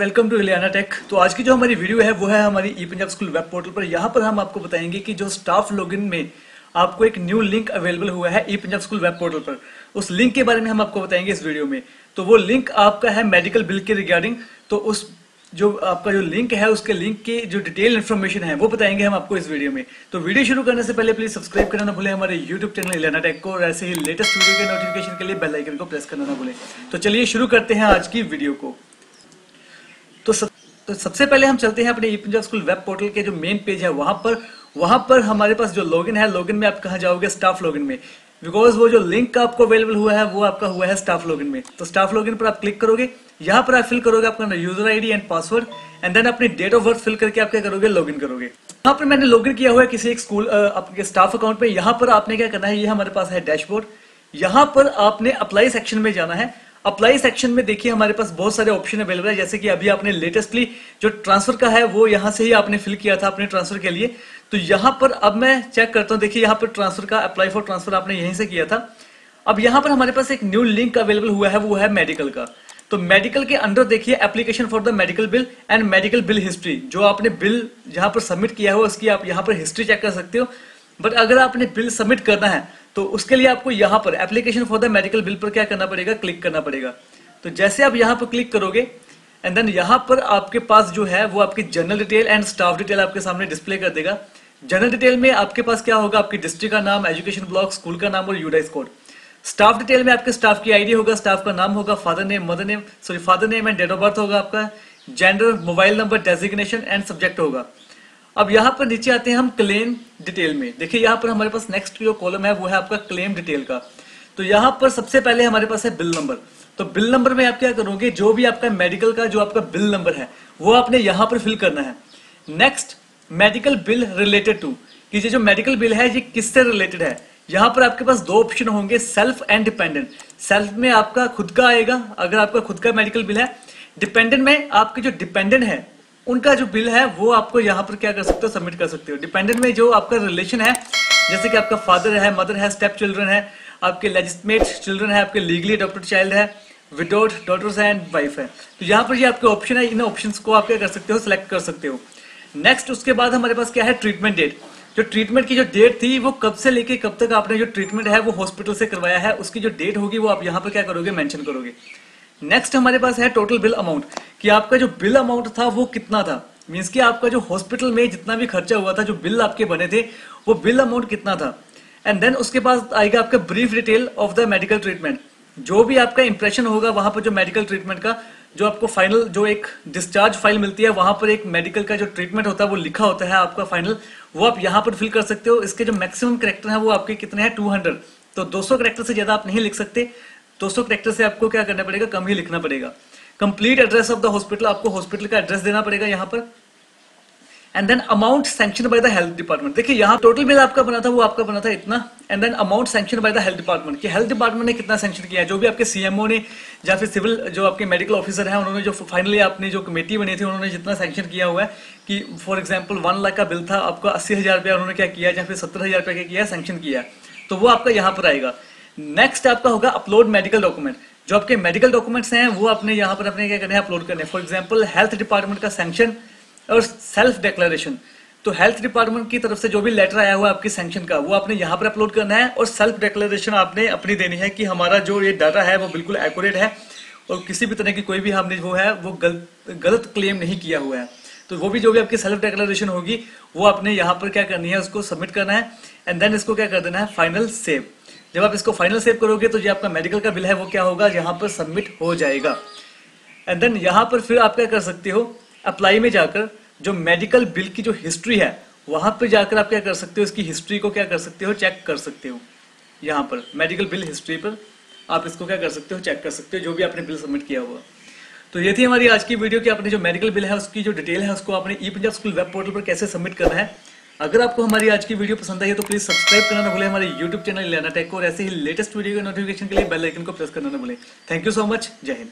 Welcome to Ileana take तो आज की जो हमारी वीडियो है, वो है हमारी e Punjab school web portal पर। यहाँ पर हम आपको बताएँगे कि जो स्टाफ लॉगिन में आपको एक न्यू लिंक अवेलेबल हुआ है e Punjab school web portal पर। उस लिंक के बारे में हम आपको बताएँगे इस वीडियो में। तो वो लिंक आपका है मेडिकल बिल के रिगार्डिंग तो उस जो आपका जो लिंक है, उसके लिंक की जो डिटेल इन्फॉर्मेशन है, वो बताएँगे हम आपको इस वीडियो में। तो वीडियो शुरू करने से पहले प्लीज़ सब्सक्राइब करना ना भूले हमारे यूट्यूब चैनल इलाना टेक को, और ऐसे ही लेटेस्ट वीडियो के नोटिफिकेशन के लिए बेल आइकन को प्रेस करना ना भूले। तो चलिए शुरू करते हैं आज की वीडियो को। तो सबसे पहले हम चलते हैं अपने e Punjab school web portal के जो मेन पेज है, वहाँ पर वहाँ पर हमारे पास जो लॉगिन है लॉगिन में आप कहा जाओगे? स्टाफ लॉगिन में। बिकॉज़ वो जो लिंक आपको अवेलेबल हुआ है, वो आपका हुआ है स्टाफ लॉगिन में। तो स्टाफ लॉगिन पर आप क्लिक करोगे, यहाँ पर आप फिल करोगे आपका user ID and password and then अपनी डेट ऑफ़ बर्थ फिल करके आप क्या करोगे? लॉगिन करोगे। यहाँ पर मैंने लॉगिन किया हुआ है किसी एक स्कूल आपके स्टाफ अकाउंट में यहाँ पर आपने क्या करना है? ये हमारे पास है डैशबोर्ड यहाँ पर आपने अप्लाई सेक्शन में जाना है। अप्लाई सेक्शन में देखिए हमारे पास बहुत सारे ऑप्शन अवेलेबल है। जैसे कि अभी आपने लेटेस्टली जो ट्रांसफ़र का है, वो यहाँ से ही आपने फिल किया था अपने ट्रांसफ़र के लिए। तो यहाँ पर अब मैं चेक करता हूँ। देखिए यहाँ पर ट्रांसफ़र का अप्लाई फॉर ट्रांसफ़र आपने यहीं से किया था। अब यहाँ पर हमारे पास एक न्यू लिंक अवेलेबल हुआ है, वो है मेडिकल का। तो मेडिकल के अंडर देखिए application for the medical bill and medical bill history जो आपने बिल जहाँ पर सबमिट किया हो, उसकी आप यहाँ पर हिस्ट्री चेक कर सकते हो। बट अगर आपने बिल सबमिट करना है तो उसके लिए आपको यहाँ पर application for the medical bill पर क्या करना पड़ेगा? क्लिक करना पड़ेगा। तो जैसे आप यहाँ पर क्लिक करोगे एंड देन यहाँ पर आपके पास जो है, वो आपकी general detail and staff detail आपके सामने डिस्प्ले कर देगा। जनरल डिटेल में आपके पास क्या होगा? आपकी डिस्ट्रिक्ट का नाम एजुकेशन ब्लॉक स्कूल का नाम और यूडाइस कोड स्टाफ डिटेल में आपके स्टाफ की आईडी होगा स्टाफ का नाम होगा father name mother name sorry father name and date of birth होगा आपका। Gender mobile number designation and subject होगा। अब यहाँ पर नीचे आते हैं हम क्लेम डिटेल में। देखिए, यहाँ पर हमारे पास नेक्स्ट जो कॉलम है, वो है आपका क्लेम डिटेल का। तो यहाँ पर सबसे पहले हमारे पास है बिल नंबर तो बिल नंबर में आप क्या करोगे, जो भी आपका मेडिकल का, जो आपका बिल नंबर है, वो आपने यहाँ पर फिल करना है। Next medical bill related to कि ये जो मेडिकल बिल है, ये किससे रिलेटेड है? यहाँ पर आपके पास दो ऑप्शन होंगे सेल्फ एंड डिपेंडेंट सेल्फ में आपका खुद का आएगा, अगर आपका खुद का मेडिकल बिल है। डिपेंडेंट में आपके जो डिपेंडेंट है उनका जो बिल है, वो आपको यहाँ पर क्या कर सकते हो सबमिट कर सकते हो। डिपेंडेंट में जो आपका रिलेशन है, जैसे कि आपका फादर है मदर है स्टेप चिल्ड्रन है, आपके लेजिस्मेट चिल्ड्रन है, आपके लीगली अडोप्टेड चाइल्ड है विदाउट डॉटर्स एंड वाइफ है। तो यहाँ पर ये आपके ऑप्शन है, इन ऑप्शंस को आप क्या कर सकते हो सिलेक्ट कर सकते हो। नेक्स्ट उसके बाद हमारे पास क्या है ट्रीटमेंट डेट जो ट्रीटमेंट की जो डेट थी, वो कब से लेके कब तक आपने जो ट्रीटमेंट है, वो हॉस्पिटल से करवाया है, उसकी जो डेट होगी, वो आप यहाँ पर क्या करोगे मेंशन करोगे। नेक्स्ट हमारे पास है टोटल बिल अमाउंट कि आपका जो बिल अमाउंट था, वो कितना था? मीन्स कि आपका जो हॉस्पिटल में जितना भी खर्चा हुआ था, जो बिल आपके बने थे, वो बिल अमाउंट कितना था? एंड देन उसके बाद आएगा आपका brief detail of the medical treatment जो भी आपका इंप्रेशन होगा, वहाँ पर जो मेडिकल ट्रीटमेंट का, जो आपको फाइनल जो एक डिस्चार्ज फ़ाइल मिलती है, वहाँ पर एक मेडिकल का जो ट्रीटमेंट होता है, वो लिखा होता है आपका फाइनल वो आप यहाँ पर फिल कर सकते हो। इसके जो मैक्सिमम करेक्टर है, वो आपके कितने हैं? 200 तो 200 करेक्टर से ज़्यादा आप नहीं लिख सकते। 200 करेक्टर से आपको क्या करना पड़ेगा? कम ही लिखना पड़ेगा। Complete address of the hospital आपको हॉस्पिटल का एड्रेस देना पड़ेगा यहाँ पर। And then amount sanction by the health department देखिए, यहाँ टोटल बिल आपका बना था, वो आपका बना था इतना। And then amount sanction by the health department कि हेल्थ डिपार्टमेंट ने कितना सैंक्शन किया जो भी आपके सीएमओ ने या फिर सिविल जो आपके मेडिकल ऑफिसर है, उन्होंने जो फाइनली आपने जो कमेटी बनी थी, उन्होंने जितना सैंक्शन किया हुआ है, कि फॉर एग्ज़ाम्पल वन लाख का बिल था, आपका अस्सी हज़ार रुपया उन्होंने क्या किया या फिर सत्तर हज़ार रुपया क्या किया सैंक्शन किया तो वो आपका यहाँ पर आएगा। नेक्स्ट आपका होगा अपलोड मेडिकल डॉक्यूमेंट जो आपके मेडिकल डॉक्यूमेंट्स हैं, वो अपने यहाँ पर अपने क्या करने हैं अपलोड करने फॉर एग्ज़ाम्पल हेल्थ डिपार्टमेंट का सैंक्शन और सेल्फ डिक्लेरेशन तो हेल्थ डिपार्टमेंट की तरफ़ से जो भी लेटर आया हुआ है आपकी सैंक्शन का, वो आपने यहाँ पर अपलोड करना है और सेल्फ डिक्लेरेशन आपने अपनी देनी है कि हमारा जो ये डाटा है, वो बिल्कुल एक्यूरेट है और किसी भी तरह की कोई भी हमने जो है, वो गलत गलत क्लेम नहीं किया हुआ है. तो वो भी जो भी आपकी सेल्फ डिक्लेरेशन होगी, वो आपने यहाँ पर क्या करनी है, उसको सबमिट करना है एंड देन इसको क्या कर देना है फाइनल सेव जब आप इसको फाइनल सेव करोगे तो जो आपका मेडिकल का बिल है वो क्या होगा? यहाँ पर सबमिट हो जाएगा। एंड देन यहाँ पर फिर आप क्या कर सकते हो? अप्लाई में जाकर जो मेडिकल बिल की जो हिस्ट्री है, वहाँ पर जाकर आप क्या कर सकते हो? इसकी हिस्ट्री को क्या कर सकते हो? चेक कर सकते हो। यहाँ पर मेडिकल बिल हिस्ट्री पर आप इसको क्या कर सकते हो? चेक कर सकते हो, जो भी आपने बिल सबमिट किया हुआ। तो ये थी हमारी आज की वीडियो कि आपने जो मेडिकल बिल है, उसकी जो डिटेल है, उसको आपने e Punjab school web portal पर कैसे सबमिट करना है। अगर आपको हमारी आज की वीडियो पसंद आई है तो प्लीज़ सब्सक्राइब करना ना भूले, हमारे यूट्यूब चैनल लेना टेक और ऐसे ही लेटेस्ट वीडियो के नोटिफिकेशन के लिए बेल आइकन को प्रेस करना ना भूले। थैंक यू सो मच जय हिंद